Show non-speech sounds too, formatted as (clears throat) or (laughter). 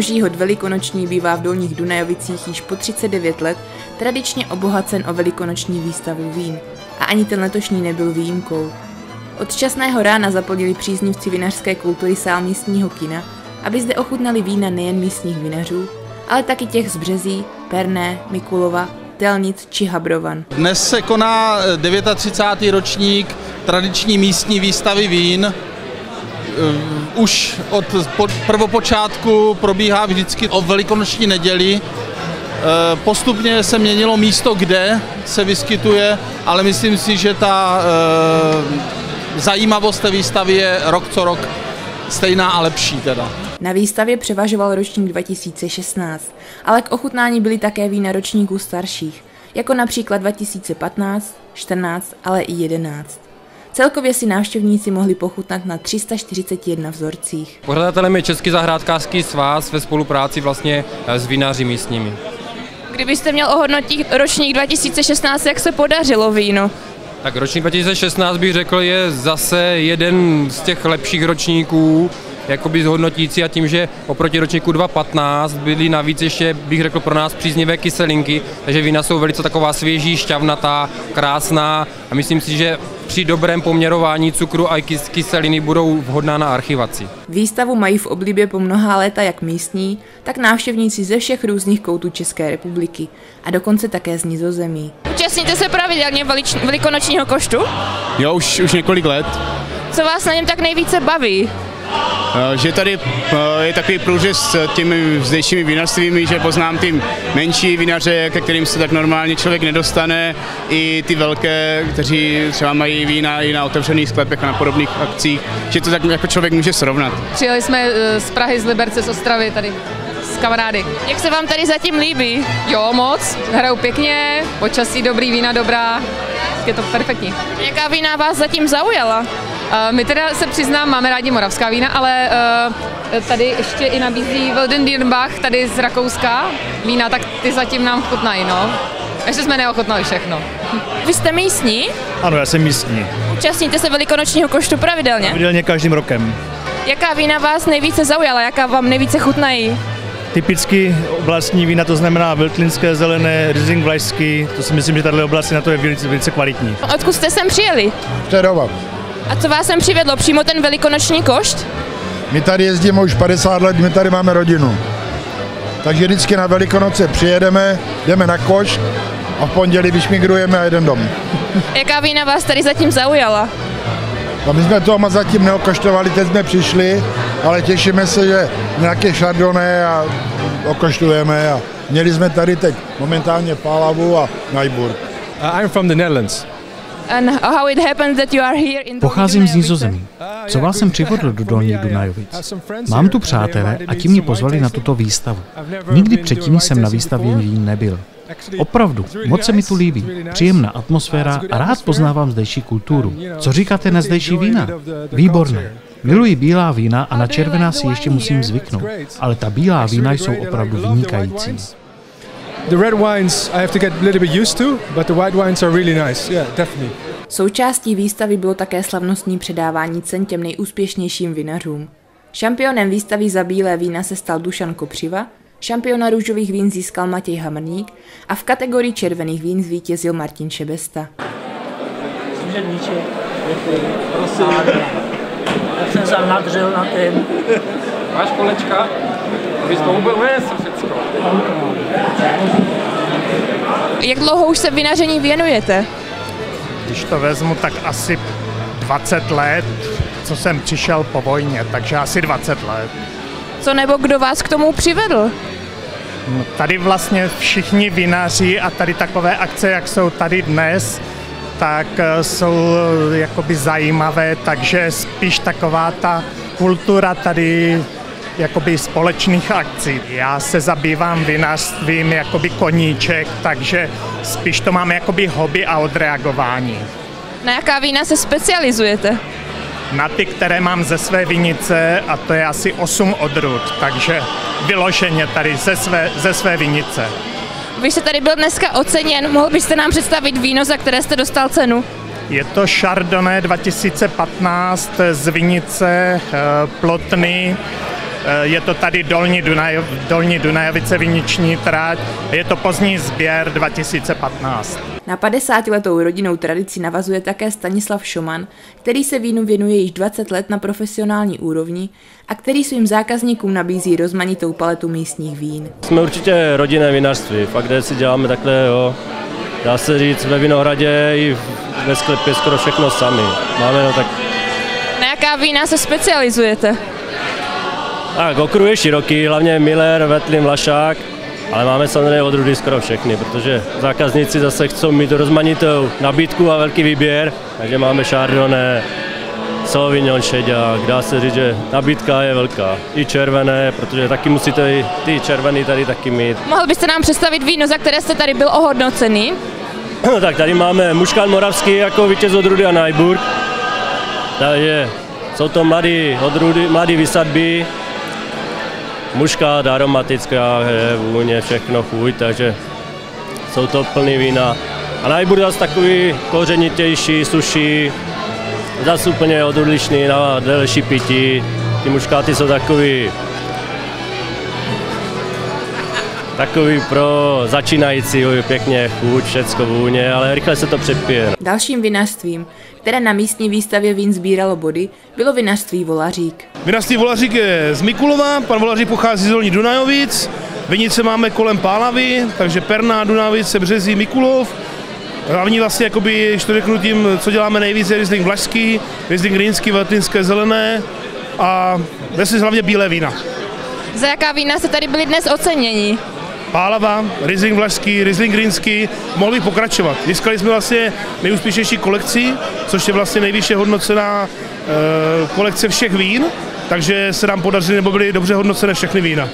Boží hod velikonoční bývá v Dolních Dunajovicích již po 39 let tradičně obohacen o velikonoční výstavu vín. A ani ten letošní nebyl výjimkou. Od časného rána zaplnili příznivci vinařské kultury sál místního kina, aby zde ochutnali vína nejen místních vinařů, ale taky těch z Březí, Perné, Mikulova, Telnic či Habrovan. Dnes se koná 39. ročník tradiční místní výstavy vín. Už od prvopočátku probíhá vždycky o velikonoční neděli. Postupně se měnilo místo, kde se vyskytuje, ale myslím si, že ta zajímavost té výstavy je rok co rok stejná a lepší teda. Na výstavě převažoval ročník 2016, ale k ochutnání byly také vína ročníků starších, jako například 2015, 14, ale i 11. Celkově si návštěvníci mohli pochutnat na 341 vzorcích. Pořadatelem je Český zahrádkářský svaz ve spolupráci vlastně s vinaři místními. Kdybyste měl ohodnotit ročník 2016, jak se podařilo víno? Tak ročník 2016 bych řekl je zase jeden z těch lepších ročníků, jakoby zhodnotící a tím, že oproti ročníku 2015 byly navíc ještě, bych řekl, pro nás příznivé kyselinky, takže vína jsou velice taková svěží, šťavnatá, krásná a myslím si, že při dobrém poměrování cukru a kyseliny budou vhodná na archivaci. Výstavu mají v oblibě po mnohá léta jak místní, tak návštěvníci ze všech různých koutů České republiky a dokonce také z Nizozemí. Účastníte se pravidelně velikonočního koštu? Jo, už, už několik let. Co vás na něm tak nejvíce baví? Eh, že tady eh, je takový průřez s těmi zdejšími vinařstvími, že poznám ty menší vinaře, ke kterým se tak normálně člověk nedostane, i ty velké, kteří třeba mají vína i na otevřených sklepech a na podobných akcích, že to tak jako člověk může srovnat. Přijeli jsme eh, z Prahy, z Liberce, z Ostravy tady s kamarády. Jak se vám tady zatím líbí? Jo, moc, hrajou pěkně, počasí dobrý, vína dobrá, je to perfektní. Jaká vína vás zatím zaujala? Uh, my teda se přiznám, máme rádi moravská vína, ale uh, tady ještě i nabízí Wildendirnbach, tady z Rakouska vína, tak ty zatím nám chutnají, no. Ještě jsme neochutnali všechno. (laughs) Vy jste místní? Ano, já jsem místní. Účastníte se velikonočního koštu pravidelně? Pravidelně každým rokem. Jaká vína vás nejvíce zaujala, jaká vám nejvíce chutnají? Typicky oblastní vína, to znamená veltlinské, zelené, Riesling Vlašský, to si myslím, že tato oblast na to je velice, velice kvalitní. Odkud jste sem přijeli? Přerova. A co vás sem přivedlo? Přímo ten velikonoční košt? My tady jezdíme už 50 let, my tady máme rodinu. Takže vždycky na Velikonoce přijedeme, jdeme na koš a v pondělí vyšmigrujeme a jeden dom. (laughs) Jaká vína vás tady zatím zaujala? A my jsme toho zatím neokoštovali, teď jsme přišli, ale těšíme se, že nějaké šardoné a okoštujeme a měli jsme tady teď momentálně Pálavu a Najburg. Uh, I'm from the Netherlands. Pocházím z Nizozemí. Co vás jsem přivedl do Dolních Dunajovic? Mám tu přátelé a ti mě pozvali na tuto výstavu. Nikdy předtím jsem na výstavě vín nebyl. Opravdu, moc se mi tu líbí. Příjemná atmosféra a rád poznávám zdejší kulturu. Co říkáte na zdejší vína? Výborné. Miluji bílá vína a na červená si ještě musím zvyknout, ale ta bílá vína jsou opravdu vynikající. The red wines I have to get a little bit used to, but the white wines are really nice. Yeah, definitely. Součástí výstavy bylo také slavnostní předávání cen těm nejúspěšnějším vinařům. Šampionem výstavy za bílé vína se stal Dušan Kopřiva, šampiona růžových vín získal Matěj Hamrník a v kategorii červených vín zvítězil Martin Šebesta. Prosím. Já jsem se nadřel na ten. Máš kolečka? Vy jste úplně všechno. Jak dlouho už se vinaření věnujete? Když to vezmu, tak asi 20 let, co jsem přišel po vojně, takže asi 20 let. Co nebo kdo vás k tomu přivedl? No, tady vlastně všichni vinaři a tady takové akce, jak jsou tady dnes, tak eh, jsou eh, jakoby zajímavé, takže spíš taková ta kultura tady jakoby společných akcí. Já se zabývám vinařstvím jakoby koníček, takže spíš to mám jakoby hobby a odreagování. Na jaká vína se specializujete? Na ty, které mám ze své vinice a to je asi 8 odrůd, takže vyloženě tady ze své, ze své vinice. Vy jste tady byl dneska oceněn, mohl byste nám představit víno, za které jste dostal cenu? Je to Chardonnay 2015 z Vinice, eh, Plotny, je to tady Dolní, Dunaj, Dolní Dunajovice viniční trať, je to pozdní sběr 2015. Na 50-letou rodinnou tradici navazuje také Stanislav Šoman, který se vínu věnuje již 20 let na profesionální úrovni a který svým zákazníkům nabízí rozmanitou paletu místních vín. Jsme určitě rodinné vinařství, fakt kde si děláme takhle, jo, dá se říct, ve Vinohradě i ve sklepě skoro všechno sami. Máme no tak... Na jaká vína se specializujete? Tak, okruh je široký, hlavně Miller, Vetlin, Vlašák, ale máme samozřejmě odrůdy skoro všechny, protože zákazníci zase chcou mít rozmanitou nabídku a velký výběr, takže máme Chardonnay, Sauvignon šeďák, dá se říct, že nabídka je velká. I červené, protože taky musíte i ty červený tady taky mít. Mohl byste nám představit víno, za které jste tady byl ohodnocený? No, (clears throat) tak tady máme Muškan Moravský jako vítěz odrůdy a Najburg. Takže jsou to mladý odrůdy, mladý vysadby, muška, aromatická, je, vůně, všechno chuť, takže jsou to plný vína. A Najburg zase takový kořenitější, suší, zase úplně odlišný na delší pití. Ty muškáty jsou takový takový pro začínající pěkně chuť, všecko vůně, ale rychle se to přepije. Dalším vinařstvím, které na místní výstavě vín sbíralo body, bylo vinařství Volařík. Vinařství Volařík je z Mikulova, pan Volařík pochází z Dolní Dunajovic, vinice máme kolem Pálavy, takže Perná, Dunajovice, Březí, Mikulov. Hlavní vlastně, jakoby, když to řeknu tím, co děláme nejvíce, je Riesling Vlašský, Riesling Rýnský, Veltinské zelené a dnes hlavně bílé vína. Za jaká vína se tady byli dnes oceněni? Pálava, Riesling Vlašský, Riesling Rýnský, mohli bych pokračovat. Získali jsme vlastně nejúspěšnější kolekci, což je vlastně nejvyšší hodnocená e, kolekce všech vín, takže se nám podařilo, nebo byly dobře hodnocené všechny vína.